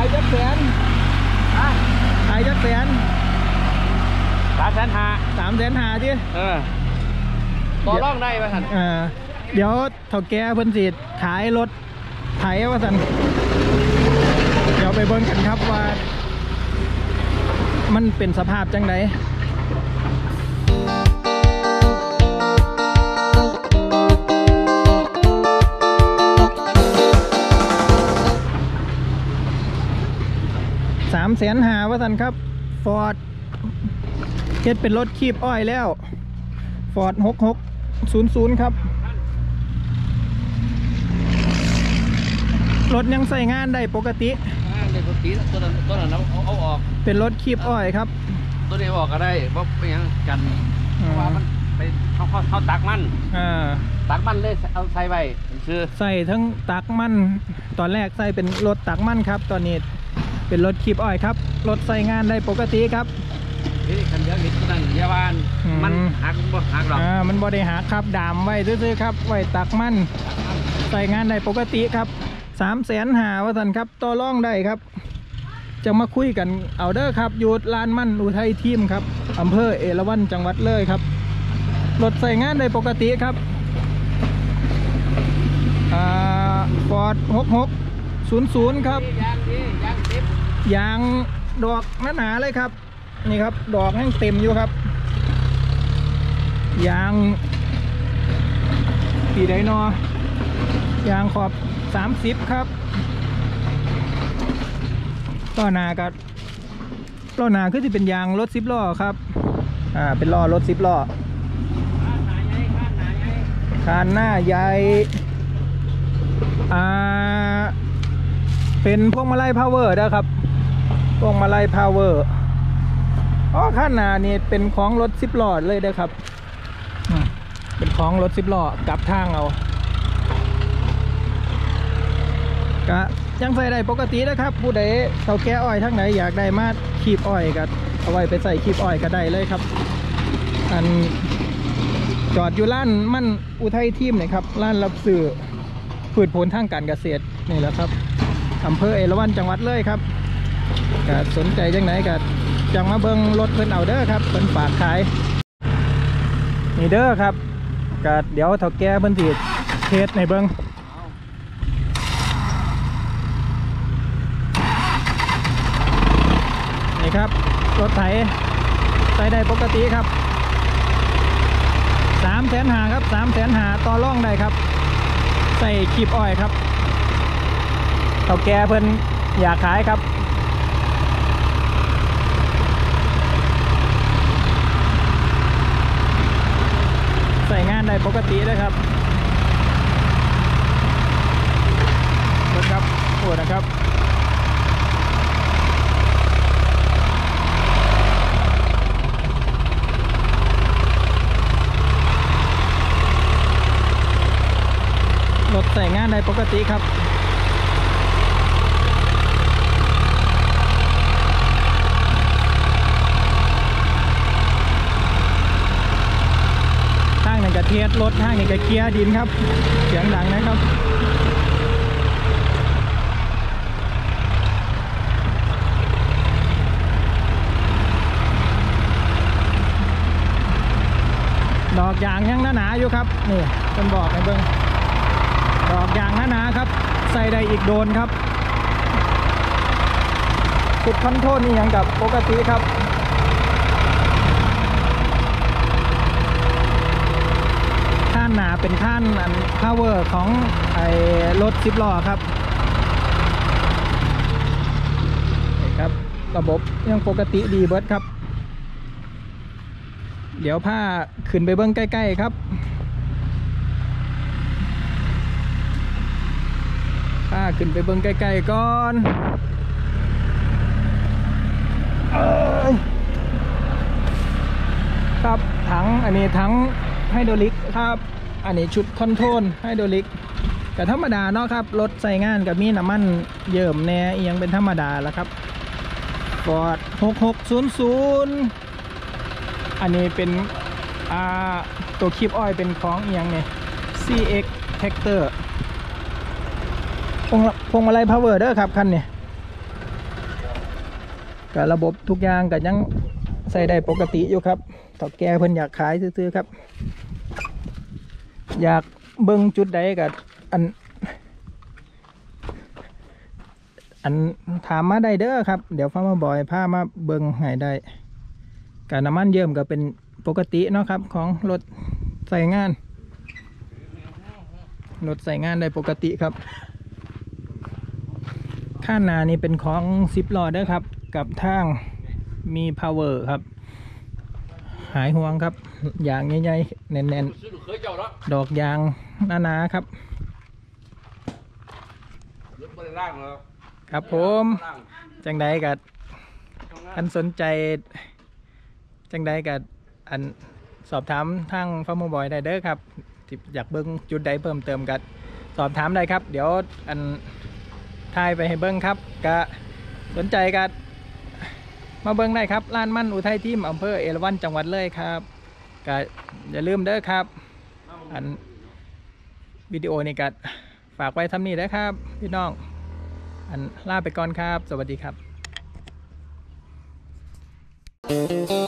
ายจักแสนขายจักแสนสามแสนห้าสามแสนหาดิเออต่อรองได้ไหมท่านเออเดี๋ยวเถ่าแก่เพิ่นสิขายรถไถว่าสันเดี๋ยวไปเบิ่งกันครับว่า มันเป็นสภาพจังได แสนหาว่าสันครับฟอร์ดเฮ็ดเป็นรถคีบอ้อยแล้วฟอร์ดหกหกศูนย์ศูนย์ครับ รถยังใส่งานได้ปกติเด็กตีตัวนั้นตัวนั้นเอาเอาออกเป็นรถคีบอ้อยครับตัวนี้ออกก็ได้เพราะเป็นหยังกันเพราะว่ามันไปเขาเขาเขาตักมัน อ่าตักมันเลยเอาใส่ไว้ชื่อใส่ทั้งตักมัน ตอนแรกใส่เป็นรถตักมันครับ ตอนนี้ เป็นรถคีบอ้อยครับ รถใส่งานได้ปกติครับนี่คันเดียวนิดนั่นเยาวานอืมมันหักบ่หักหรอกอ่ามันบริหารครับดามไว้ซื่อๆครับ ไว้ตักมันใส่งานได้ปกติครับสามแสนหาว่าสันครับต่อร่องได้ครับ จะมาคุยกันเอาเด้อครับอยู่ลานมันอุทัยทีมครับอำเภอเอราวัณจังหวัดเลยครับรถใส่งานได้ปกติครับอ่าฟอร์ดหกหกศูนย์ศูนย์ครับยางดียางติด ยางดอกหนาๆเลยครับ นี่ครับ ดอกแห้งเต็มอยู่ครับยางปีไดนอยางขอบสามสิบครับล้อหนากับล้อหนาคือที่เป็นยางรถสิบล้อครับอ่าเป็นล้อรถสิบล้อข้านหน้าใหญ่คานหน้าใหญ่อ่าเป็นพวงมาลัย power นะครับ พวงมาลัย power อ๋อข้างหน้านี่เป็นของรถสิบล้อเลยเด้อครับเป็นของรถสิบล้อกลับทางเอากะยังใส่ได้ปกตินะครับ ผู้ใดเขาแก้อ้อยทั้งไหนอยากได้มาคีบอ้อยก็เอาไว้ไปใส่คีบอ้อยก็ได้เลยครับ อันจอดอยู่ร้านมั่นอุทัยทีมนี่ยครับร้านรับซื้อพืชผลทางการเกษตรนี่แหละครับอำเภอเอราวัณจังหวัดเลยครับ ก็สนใจจังไหนก็จังมาเบิงรถเพิ่นเอาเด้อครับเพิ่นฝากขายนี่เด้อครับก็เดี๋ยวเฒ่าแก่เพิ่นสิเทสในเบิงนี่ครับรถไถใช้ได้ปกติครับสามแสนหาครับสามแสนหาต่อร่องได้ครับ ใส่คีบอ้อยครับเต่าแกเพิ่นอยากขายครับ ใส่งานได้ ปกติเลยครับนะครับโอ้นะครับรถแต่งานได้ปกติครับ ทางหนึ่งกระเทียดรถทางหนึ่งกระเกียร์ดินครับ เสียงดังนะครับดอกยางยังหนาๆอยู่ครับนี่เป็นบอกให้เบิ้งดอกยางหนาๆครับ ใส่ได้อีกโดนครับสุดคอนโทรลนี่ยังกับปกติครับานหนาเป็นข้านอัน power ของไอ้รถสิบล้อครับนี่ครับ ระบบยังปกติดีเบิร์ดครับ เดี๋ยวผ้าขึ้นไปเบิ้งใกล้ ๆ ครับผ้าขึ้นไปเบิ้งใกล้ ๆ ก่อนครับถังอันนี้ถังไฮดรอลิกครับ อันนี้ชุด control ไฮดรอลิกแต่ธรรมดาเนาะครับ รถใส่งานกับมีน้ำมันเยิ่มแน่อิหยังเป็นธรรมดาแล้วครับฟอร์ด6600 อันนี้เป็นอ่าตัวคีบอ้อยเป็นของเอหย่างเนี่ย CX Tractor พวงพวงมาลัย power เด้อครับคันเนี่ยกับระบบทุกอย่างก็ยังใส่ได้ปกติอยู่ครับถ้าแกเพิ่นอยากขายซื้อๆครับ อยากเบิ่งจุดใดกับอัน อันถามมาได้เด้อครับ เดี๋ยวฟ้ามาบอยพามาเบิ่งให้ได้การน้ำมันเยิ่มก็เป็นปกติเนาะครับของรถใส่งานรถใส่งานได้ปกติครับข้างหน้านี่เป็นของซิปลอเด้อครับ กับทางมี power ครับ หายห่วงครับ ย่างใหญ่ๆแน่นๆดอกยางหนาๆครับ ครับผมจังใดกับทำงาท่านสนใจ จังใดกับอันสอบถามทางฟาร์มบอยได้เด้อครับอยากเบิ้งจุดใดเพิ่มเติมกันสอบถามได้ครับ เดี๋ยวอันทายไปให้เบิ้งครับกะสนใจกันมาเบิ้งได้ครับร้านมั่นอุทัยทิมอำเภอเอราวัณจังหวัดเลยครับ ก็อย่าลืมเด้อครับ อันวิดีโอนี้ก็ฝากไว้ทำนี่นะครับ พี่น้อง อันลาไปก่อนครับ สวัสดีครับ Thank